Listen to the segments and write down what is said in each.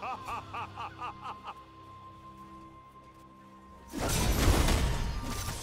Ha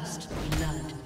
First blood.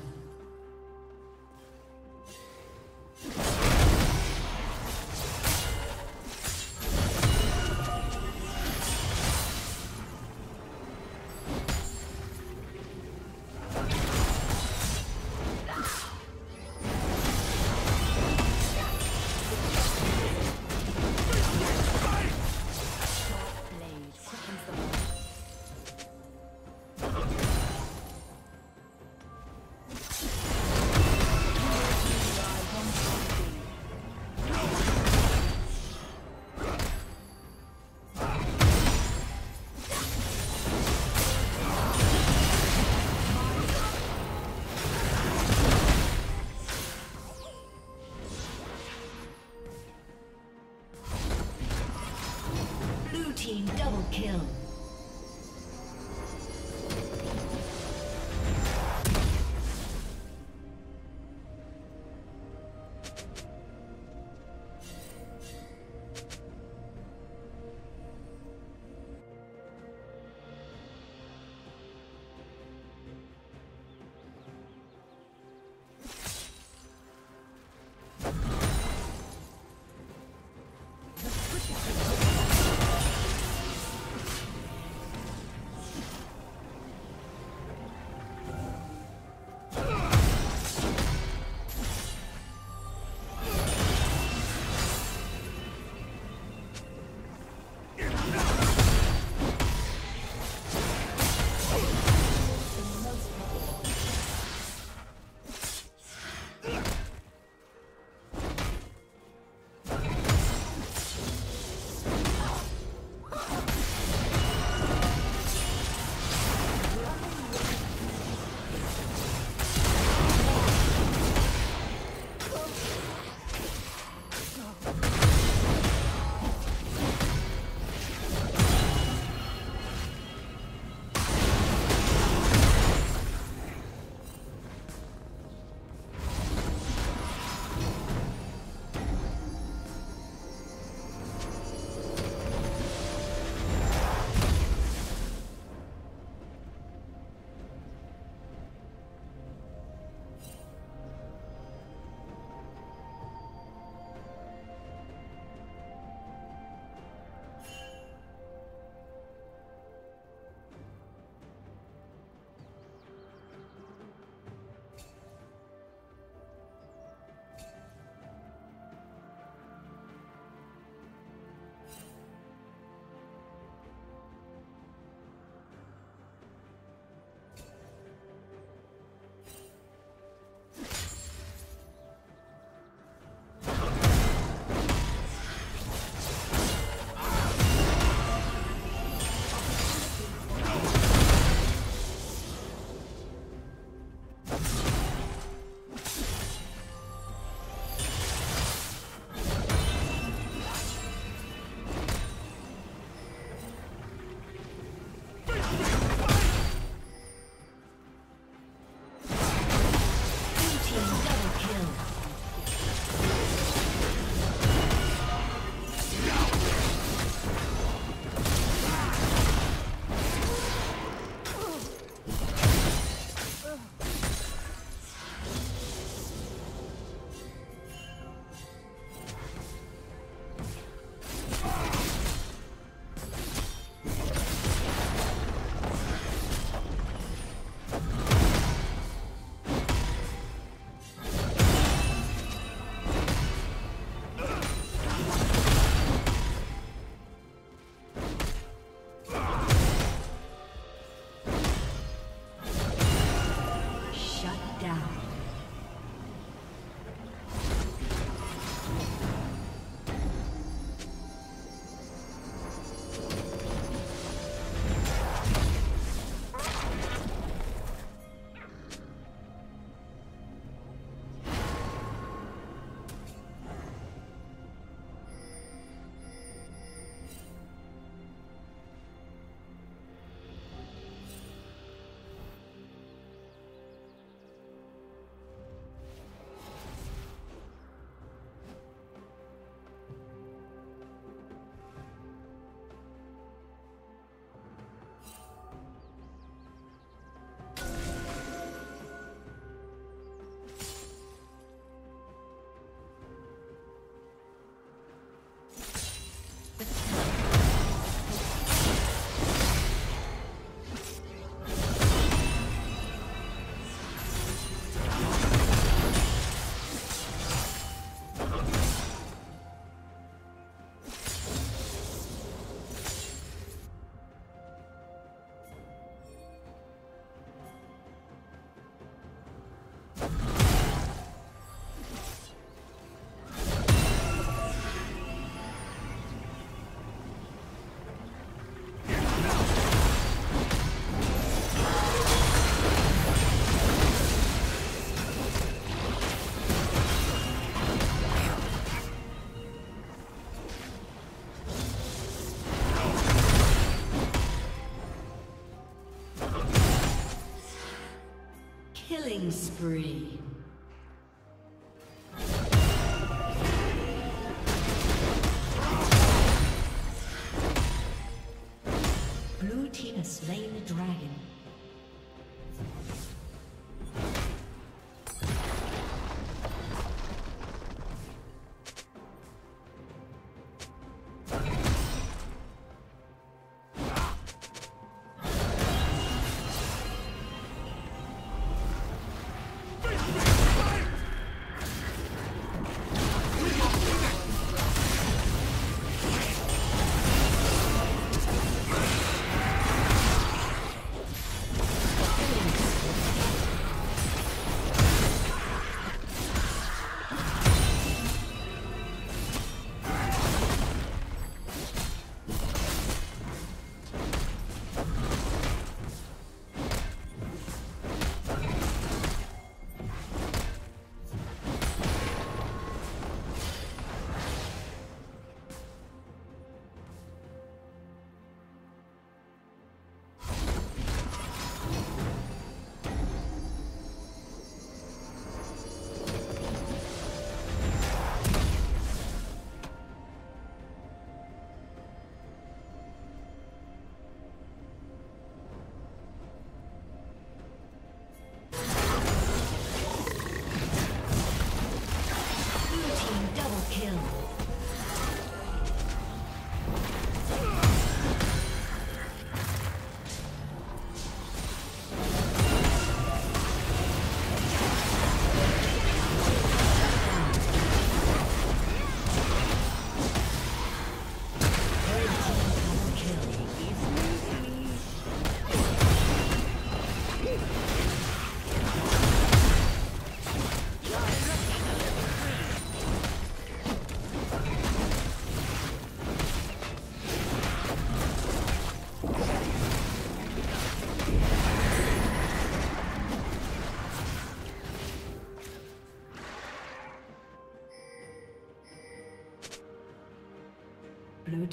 Spree.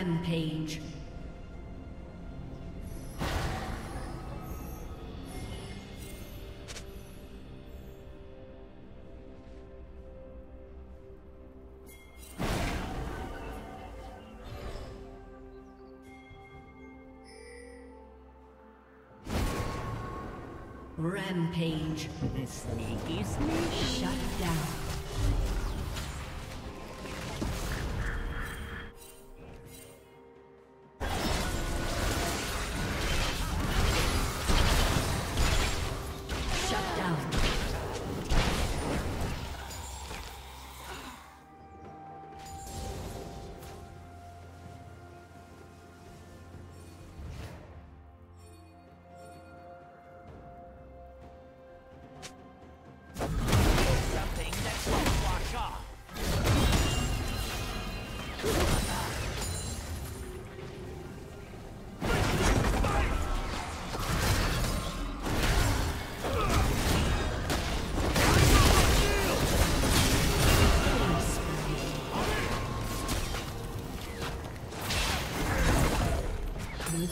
Rampage. Rampage. Sneaky, sneaky. Shut down.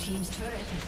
team's turret has